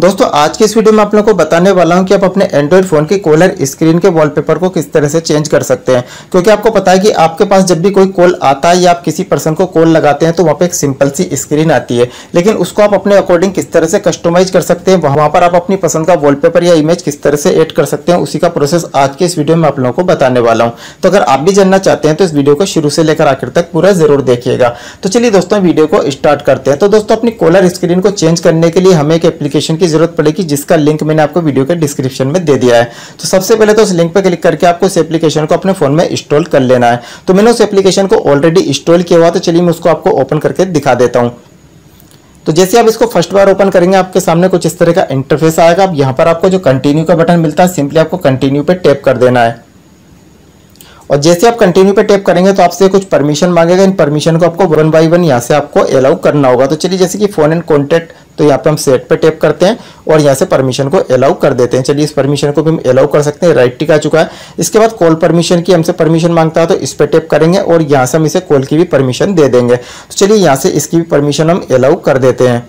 दोस्तों, आज के इस वीडियो में आप लोगों को बताने वाला हूँ कि आप अपने एंड्रॉइड फ़ोन की कॉलर स्क्रीन के वॉलपेपर को किस तरह से चेंज कर सकते हैं। क्योंकि आपको पता है कि आपके पास जब भी कोई कॉल आता है या आप किसी पर्सन को कॉल लगाते हैं तो वहाँ पे एक सिंपल सी स्क्रीन आती है। लेकिन उसको आप अपने अकॉर्डिंग किस तरह से कस्टमाइज कर सकते हैं, वहाँ पर आप अपनी पसंद का वॉलपेपर या इमेज किस तरह से एड कर सकते हैं, उसी का प्रोसेस आज के इस वीडियो में आप लोगों को बताने वाला हूँ। तो अगर आप भी जानना चाहते हैं तो इस वीडियो को शुरू से लेकर आखिर तक पूरा ज़रूर देखिएगा। तो चलिए दोस्तों, वीडियो को स्टार्ट करते हैं। तो दोस्तों, अपनी कॉलर स्क्रीन को चेंज करने के लिए हमें एक एप्लीकेशन की ज़रूरत पड़ेगी, जिसका लिंक मैंने आपको वीडियो के डिस्क्रिप्शन में दे दिया है। तो सबसे पहले तो उस लिंक पर क्लिक करके आपको इस एप्लीकेशन को अपने फ़ोन में इंस्टॉल कर लेना है। तो मैंने उस एप्लीकेशन को ऑलरेडी इंस्टॉल किया हुआ तो चलिए मैं उसको आपको ओपन करके दिखा देता हूँ। तो जैसे आप इसको फ़र्स्ट बार ओपन करेंगे, आपके सामने कुछ इस तरह का इंटरफेस आएगा। अब यहाँ पर आपको जो कंटिन्यू का बटन मिलता है सिंपली आपको कंटिन्यू पे टैप कर देना है। और जैसे आप कंटिन्यू पे टैप करेंगे तो आपसे कुछ परमिशन मांगेगा। इन परमिशन को आपको वन बाई वन यहाँ से आपको अलाउ करना होगा। तो चलिए, जैसे कि फ़ोन एंड कॉन्टेक्ट तो यहाँ पे हम सेट पे टैप करते हैं और यहाँ से परमिशन को अलाउ कर देते हैं। चलिए, इस परमिशन को भी हम अलाउ कर सकते हैं। राइट टिक आ चुका है। इसके बाद कॉल परमिशन की हमसे परमिशन माँगता है तो इस पर टैप करेंगे और यहाँ से हम इसे कॉल की भी परमिशन दे देंगे। तो चलिए, यहाँ से इसकी भी परमिशन हम अलाउ कर देते हैं।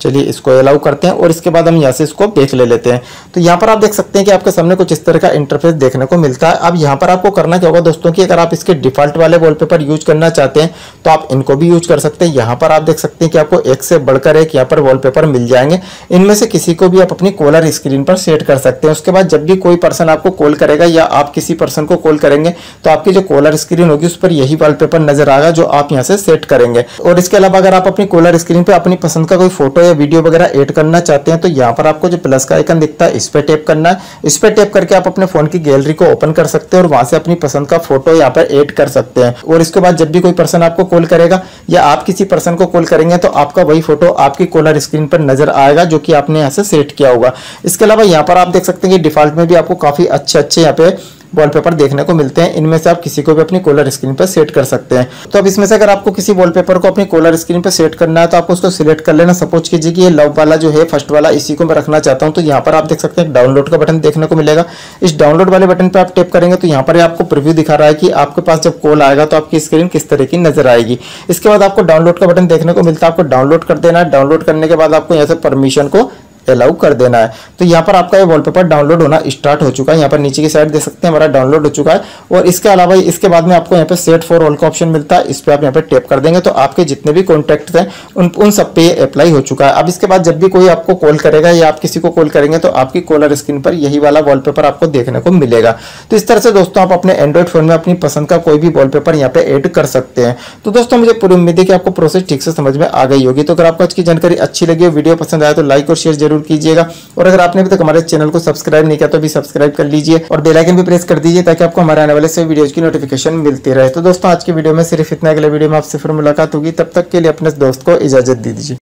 चलिए इसको अलाउ करते हैं और इसके बाद हम यहाँ से इसको देख ले लेते हैं। तो यहाँ पर आप देख सकते हैं कि आपके सामने कुछ इस तरह का इंटरफेस देखने को मिलता है। अब यहाँ पर आपको करना क्या होगा दोस्तों कि अगर आप इसके डिफ़ॉल्ट वाले वॉलपेपर यूज़ करना चाहते हैं तो आप इनको भी यूज़ कर सकते हैं। यहाँ पर आप देख सकते हैं कि आपको एक से बढ़कर एक यहाँ पर वॉलपेपर मिल जाएँगे। इनमें से किसी को भी आप अपनी कॉलर स्क्रीन पर सेट कर सकते हैं। उसके बाद जब भी कोई पर्सन आपको कॉल करेगा या आप किसी पर्सन को कॉल करेंगे तो आपकी जो कॉलर स्क्रीन होगी उस पर यही वॉलपेपर नज़र आएगा जो आप यहाँ से सेट करेंगे। और इसके अलावा अगर आप अपनी कॉलर स्क्रीन पर अपनी पसंद का कोई फ़ोटो या वीडियो वगैरह एड करना चाहते हैं तो यहाँ पर आपको जो प्लस का आइकन दिखता है, इस पर टैप करना है। इस पर टैप करके आप अपने फ़ोन की गैलरी को ओपन कर सकते हैं और वहाँ से अपनी पसंद का फ़ोटो यहाँ पर एड कर सकते हैं। और इसके बाद जब भी कोई पर्सन आपको कॉल करेगा या आप किसी पर्सन को कॉल करेंगे तो आपका वही फ़ोटो आपकी कॉलर स्क्रीन पर नज़र आएगा, जो कि आपने यहाँ सेट किया होगा। इसके अलावा यहाँ पर आप देख सकते हैं कि डिफ़ॉल्ट में भी आपको काफ़ी अच्छे अच्छे यहाँ पे वॉलपेपर देखने को मिलते हैं। इनमें से आप किसी को भी अपनी कॉलर स्क्रीन पर सेट कर सकते हैं। तो अब इसमें से अगर आपको किसी वॉलपेपर को अपनी कॉलर स्क्रीन पर सेट करना है तो आपको उसको सिलेक्ट कर लेना। सपोज़ कीजिए कि ये लव वाला जो है फ़र्स्ट वाला, इसी को मैं रखना चाहता हूँ तो यहाँ पर आप देख सकते हैं डाउनलोड का बटन देखने को मिलेगा। इस डाउनलोड वाले बटन पर आप टेप करेंगे तो यहाँ पर आपको प्रिव्यू दिखा रहा है कि आपके पास जब कॉल आएगा तो आपकी स्क्रीन किस तरह की नज़र आएगी। इसके बाद आपको डाउनलोड का बटन देखने को मिलता है, आपको डाउनलोड कर देना है। डाउनलोड करने के बाद आपको यहाँ से परमिशन को अलाउ कर देना है। तो यहाँ पर आपका ये वॉलपेपर डाउनलोड होना स्टार्ट हो चुका है। यहाँ पर नीचे की साइड देख सकते हैं, हमारा डाउनलोड हो चुका है। और इसके अलावा इसके बाद में आपको यहाँ पे सेट फॉर ऑल का ऑप्शन मिलता है। इस पर आप यहाँ पे टेप कर देंगे तो आपके जितने भी कॉन्टैक्ट हैं, उन उन सब पे अप्लाई हो चुका है। अब इसके बाद जब भी कोई आपको कॉल करेगा या आप किसी को कॉल करेंगे तो आपकी कॉलर स्क्रीन पर यही वाला वॉलपेपर आपको देखने को मिलेगा। तो इस तरह से दोस्तों आप अपने एंड्रॉइड फ़ोन में अपनी पसंद का कोई भी वॉलपेपर यहाँ पे एड कर सकते हैं। तो दोस्तों मुझे पूरी उम्मीद है कि आपको प्रोसेस ठीक से समझ में आ गई होगी। तो अगर आपको आज की जानकारी अच्छी लगी, वीडियो पसंद आया तो लाइक और शेयर ज़रूर कीजिएगा। और अगर आपने अभी तक हमारे चैनल को सब्सक्राइब नहीं किया तो अभी सब्सक्राइब कर लीजिए और बेलाइकन भी प्रेस कर दीजिए ताकि आपको हमारे आने वाले से वीडियोज़ की नोटिफिकेशन मिलती रहे। तो दोस्तों, आज की वीडियो में सिर्फ़ इतना। अगले वीडियो में आपसे फिर मुलाकात होगी। तब तक के लिए अपने दोस्त को इजाज़त दे दीजिए।